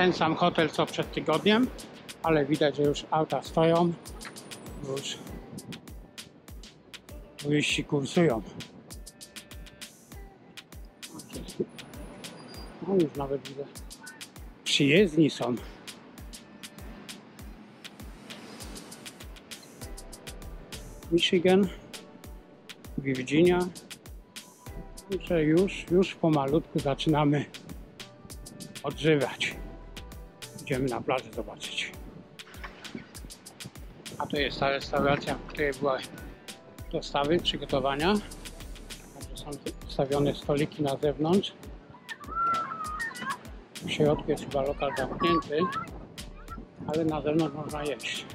ten sam hotel co przed tygodniem, ale widać, że już auta stoją, już turyści kursują. No już nawet widzę, przyjezdni są. Michigan, Virginia, że już, już pomalutku zaczynamy odżywać. Idziemy na plażę zobaczyć. A to jest ta restauracja, w której były dostawy, przygotowania. Są ustawione stoliki na zewnątrz. W środku jest chyba lokal zamknięty, ale na zewnątrz można jeść.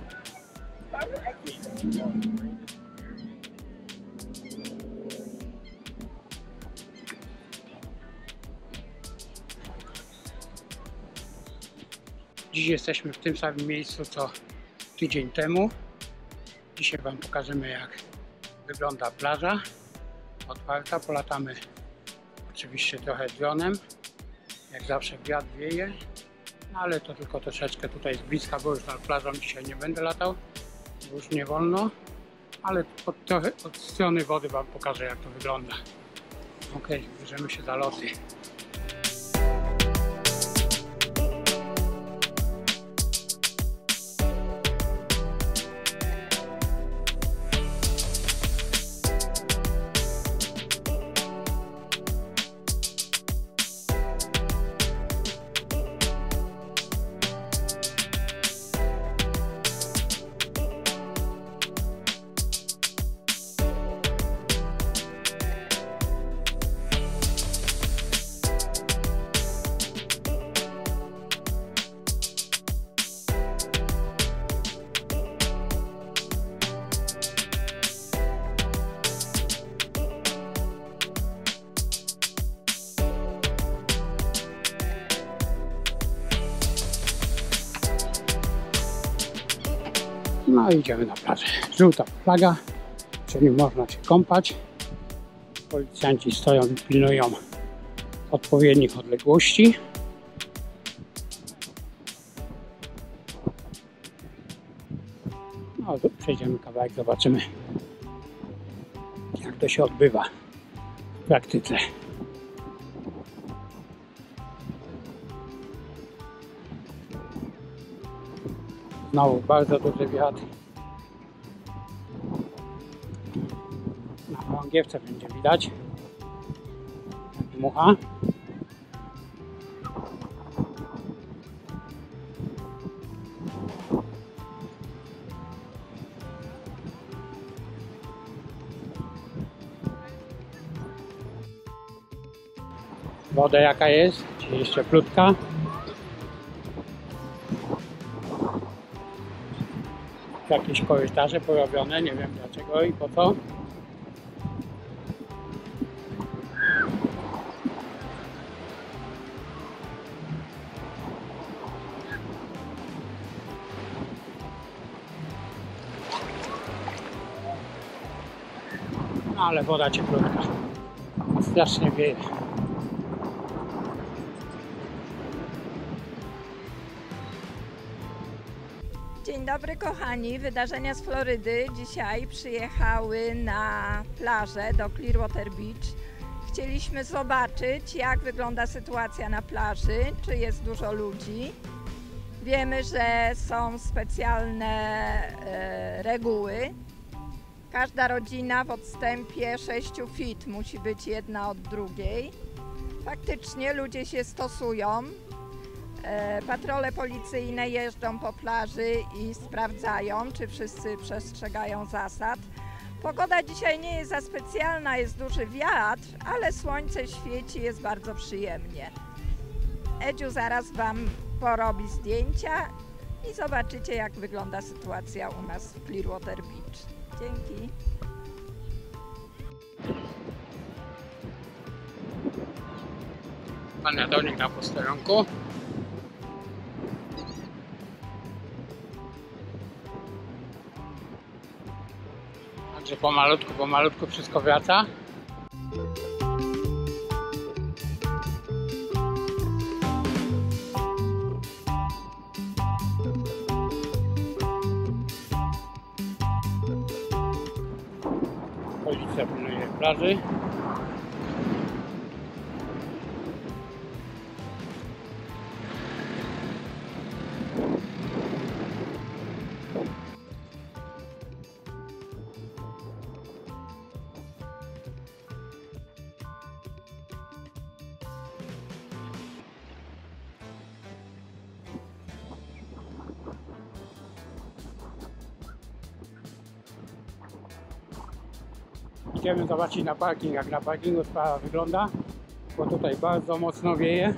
Dziś jesteśmy w tym samym miejscu co tydzień temu. Dzisiaj Wam pokażemy jak wygląda plaża. Otwarta, polatamy oczywiście trochę dronem. Jak zawsze wiatr wieje, no ale to tylko troszeczkę tutaj z bliska, bo już nad plażą dzisiaj nie będę latał, już nie wolno. Ale od, trochę od strony wody Wam pokażę jak to wygląda. Ok, bierzemy się za loty. No i idziemy na plażę. Żółta flaga, czyli można się kąpać. Policjanci stoją i pilnują odpowiednich odległości. No, przejdziemy kawałek, zobaczymy jak to się odbywa w praktyce. Znowu bardzo duży wiatr. Na chorągiewce będzie widać. Jak dmucha. Woda jaka jest? Czy jeszcze plutka? Jakieś korytarze porobione, nie wiem dlaczego i po co. No ale woda cieplutka. Strasznie wieje. Dobry kochani, wydarzenia z Florydy dzisiaj przyjechały na plażę do Clearwater Beach. Chcieliśmy zobaczyć jak wygląda sytuacja na plaży, czy jest dużo ludzi. Wiemy, że są specjalne e, reguły. Każda rodzina w odstępie 6 feet musi być jedna od drugiej. Faktycznie ludzie się stosują, Patrole policyjne jeżdżą po plaży i sprawdzają, czy wszyscy przestrzegają zasad. Pogoda dzisiaj nie jest za specjalna, jest duży wiatr, ale słońce świeci, jest bardzo przyjemnie. Edziu zaraz Wam porobi zdjęcia i zobaczycie, jak wygląda sytuacja u nas w Clearwater Beach. Dzięki. Pan ratownik na posterunku. Także pomalutku, pomalutku wszystko wraca. Policja pilnuje plaży. Idziemy zobaczyć na parking, jak na parkingu sprawa wygląda, bo tutaj bardzo mocno wieje.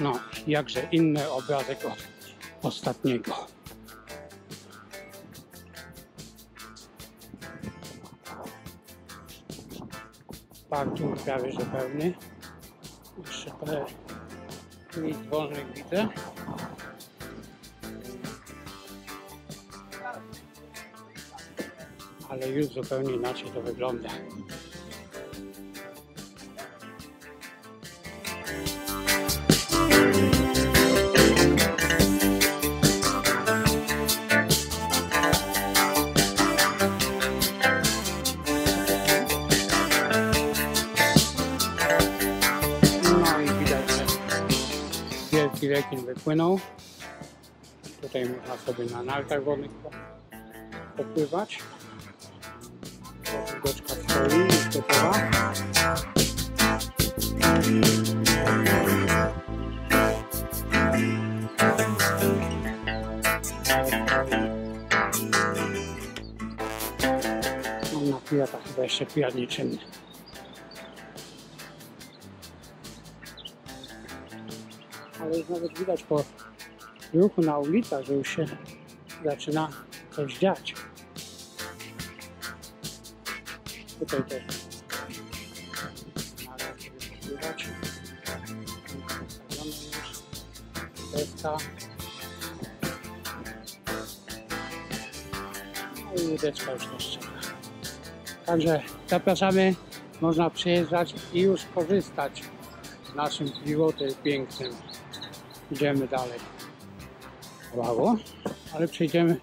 No, jakże inny obrazek od ostatniego. Parking prawie że pełny. Jeszcze parę miejsc wolnych widzę. Ale już zupełnie inaczej to wygląda. Rekin wypłynął. Tutaj można sobie na nartach wodnych po- popływać. Łódeczka stoi, jest gotowa. No, na pirata chyba jeszcze pirat nieczynny. Już nawet widać po ruchu na ulicach, że już się zaczyna coś dziać. Tutaj też należy wypływać. Postawione już. Deska. No i łódeczka już też czeka. Także zapraszamy, można przyjeżdżać i już korzystać z naszym pilotem pięknym. Idziemy dalej. Brawo. Ale przejdziemy,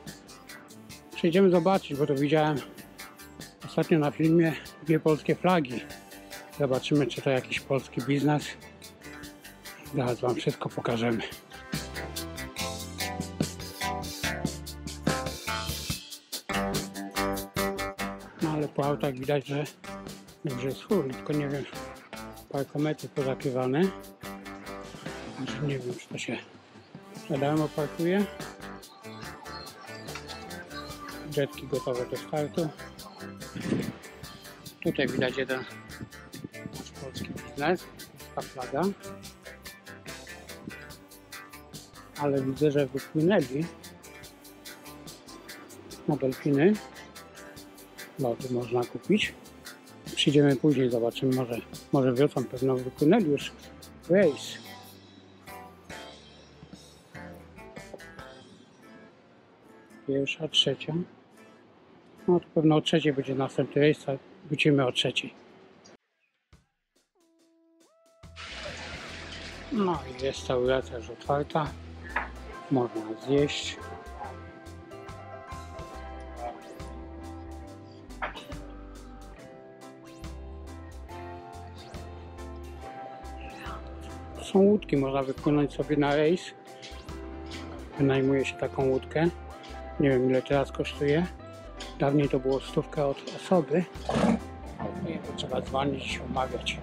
przejdziemy zobaczyć, bo to widziałem ostatnio na filmie dwie polskie flagi. Zobaczymy, czy to jakiś polski biznes. Zaraz Wam wszystko pokażemy. No ale po autach widać, że dobrze jest full, tylko nie wiem, parkometry pozakrywane. Znaczy nie wiem, czy to się za parkuje. Jetki gotowe do startu. Tutaj widać jeden nasz polski biznes, ta flaga. Ale widzę, że wypłynęli na delfiny. Lody można kupić. Przyjdziemy później, zobaczymy, może, może wiosną pewno wypłynęli już race. Pierwsza, trzecia. No to pewno o trzeciej będzie następny rejs, a wrócimy o trzeciej. No i restauracja już otwarta. Można zjeść. Są łódki, można wypłynąć sobie na rejs. Wynajmuje się taką łódkę. Nie wiem ile teraz kosztuje. Dawniej to było stówka od osoby. Nie, to trzeba dzwonić umawiać.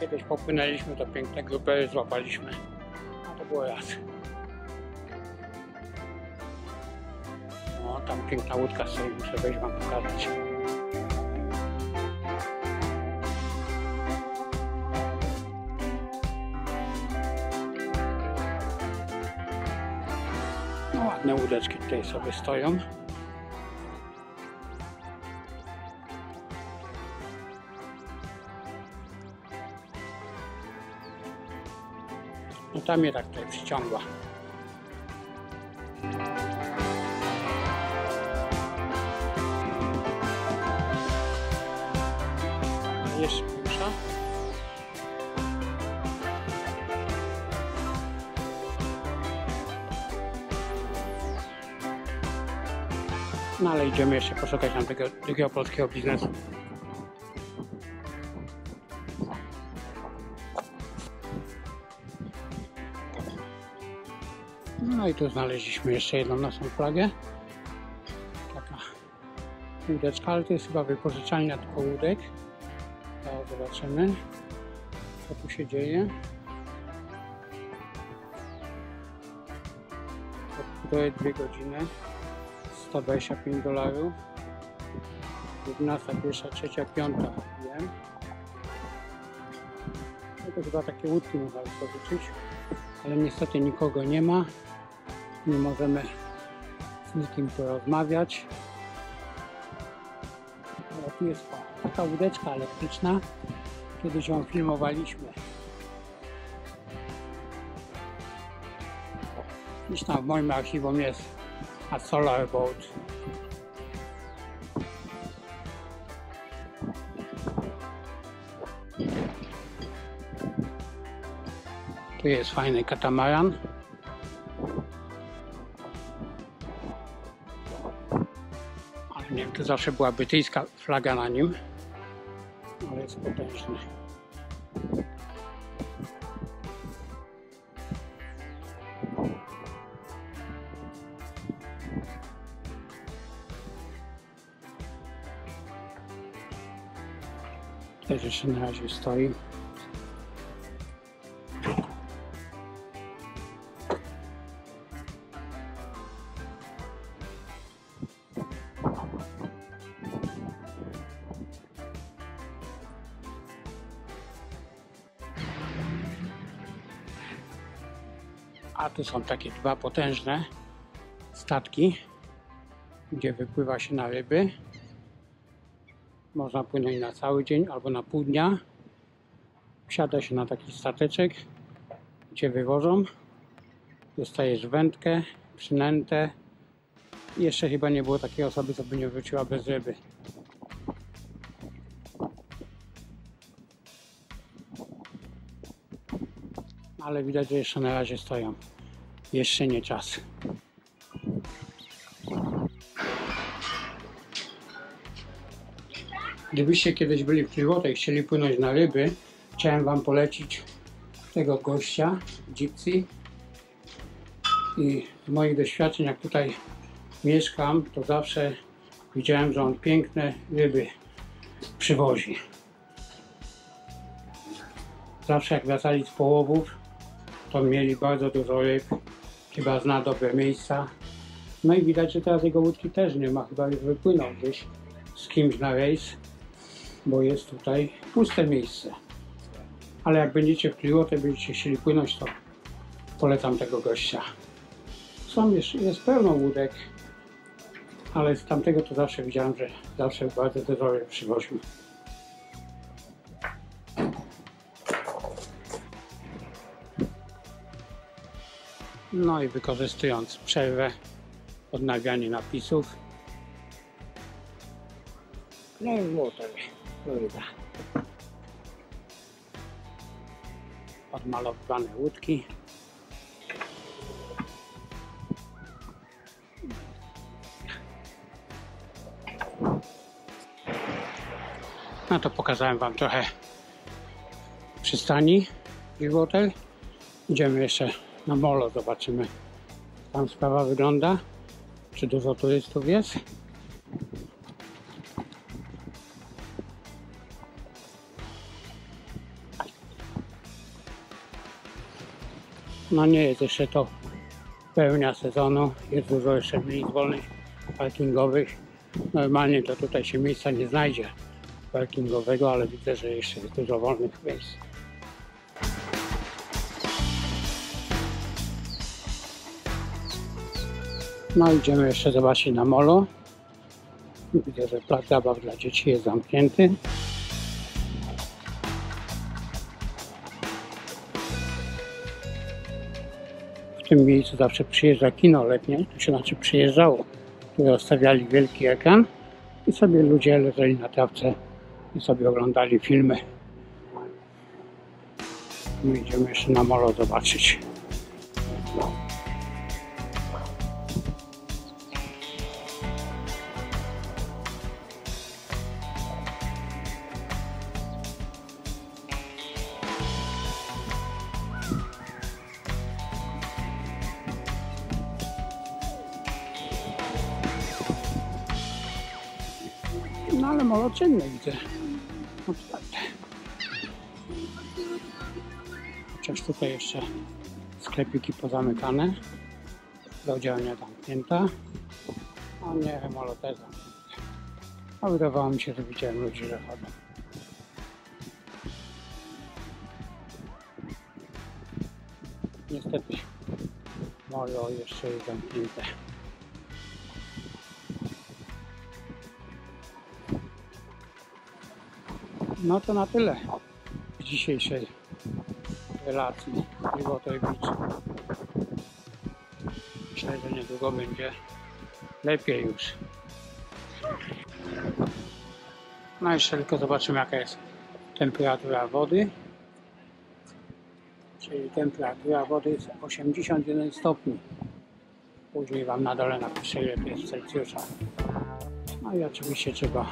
Kiedyś popłynęliśmy do piękne grupy, złapaliśmy. A to było raz. O, tam piękna łódka stoi, muszę wejść wam pokazać. Łódeczki tutaj sobie stoją. No tam mnie tak tutaj przyciągła. Jeszcze większa. No ale idziemy jeszcze poszukać nam tego drugiego polskiego biznesu. No i tu znaleźliśmy jeszcze jedną naszą flagę. Taka łódeczka, ale to jest chyba wypożyczalnia tylko łódek. To zobaczymy, co tu się dzieje. Od półtorej, dwie godziny. 125 dolarów. 11, pierwsza, trzecia, piąta wiem. No to chyba takie łódki można wypożyczyć, ale niestety nikogo nie ma. Nie możemy z nikim porozmawiać. Ale tu jest taka łódeczka elektryczna. Kiedyś ją filmowaliśmy. Gdzieś tam w moim archiwum jest a solar boat. Tu jest fajny katamaran. Ale nie wiem, zawsze była brytyjska flaga na nim. Ale jest potężny. Też jeszcze na razie stoi. A tu są takie dwa potężne statki, gdzie wypływa się na ryby. Można płynąć na cały dzień albo na pół dnia. Wsiada się na taki stateczek, gdzie wywożą. Dostajesz wędkę, przynętę. Jeszcze chyba nie było takiej osoby, co by nie wróciła bez ryby. Ale widać, że jeszcze na razie stoją. Jeszcze nie czas. Gdybyście kiedyś byli w i chcieli płynąć na ryby, chciałem Wam polecić tego gościa, Gypsy. I z moich doświadczeń, jak tutaj mieszkam, to zawsze widziałem, że on piękne ryby przywozi. Zawsze jak wracali z połowów, to mieli bardzo dużo ryb, chyba zna dobre miejsca. No i widać, że teraz jego łódki też nie ma, chyba już wypłynął gdzieś z kimś na rejs bo jest tutaj puste miejsce. Ale jak będziecie w Clearwater, będziecie chcieli płynąć, to polecam tego gościa. Są jeszcze, jest pełno łódek, ale z tamtego to zawsze widziałem, że zawsze bardzo dużo ryb przywoził. No i wykorzystując przerwę, odnawianie napisów, Clearwater. Florida. Odmalowane łódki. No to pokazałem Wam trochę przystani Clearwater. Idziemy jeszcze na molo, zobaczymy jak tam sprawa wygląda. Czy dużo turystów jest. No nie jest jeszcze to pełnia sezonu, jest dużo jeszcze miejsc wolnych parkingowych. Normalnie to tutaj się miejsca nie znajdzie parkingowego, ale widzę, że jeszcze jest dużo wolnych miejsc. No idziemy jeszcze zobaczyć na molo. Widzę, że plac zabaw dla dzieci jest zamknięty. W tym miejscu zawsze przyjeżdża kino letnie, to się znaczy przyjeżdżało. Tu rozstawiali wielki ekran i sobie ludzie leżeli na trawce i sobie oglądali filmy. My idziemy jeszcze na molo zobaczyć. No ale czynne widzę. Chociaż tutaj jeszcze sklepiki pozamykane. Do działania zamknięta. A nie, molo też zamknięte. A wydawało mi się, że widziałem ludzi, że chodzą. Niestety molo jeszcze jest zamknięte. No to na tyle w dzisiejszej relacji Pivotoy Beach. Myślę, że niedługo będzie lepiej już. No jeszcze tylko zobaczymy jaka jest temperatura wody. Czyli temperatura wody jest 81 stopni. Później Wam na dole napiszę ile to jest Celsjusza. No i oczywiście trzeba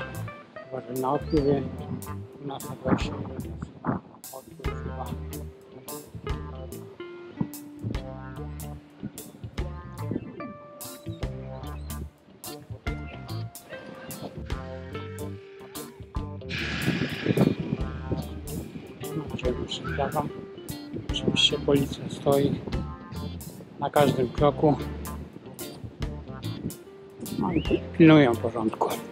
uważać na odpływie. U nas na 21 jest odpływ chyba. No, gdzie już wracam. Oczywiście policja stoi na każdym kroku. No i pilnują porządku.